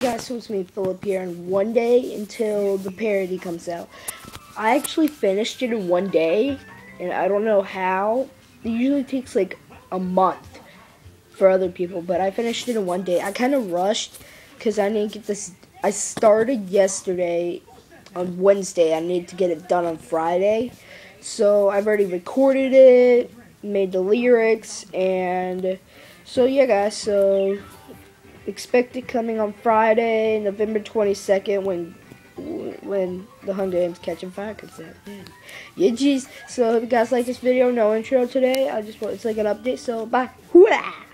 guys, so it's me, Philip here, and one day until the parody comes out. I actually finished it in one day, and I don't know how. It usually takes like a month for other people, but I finished it in one day. I kind of rushed because I didn't get this. I started yesterday on Wednesday. I need to get it done on Friday. So I've already recorded it, made the lyrics, and so yeah, guys. So expect it coming on Friday, November 22nd, when when the Hunger Games catching fire comes out. Yeah, jeez. So if you guys like this video, no intro today. I just want it's like an update. So bye. Hooah!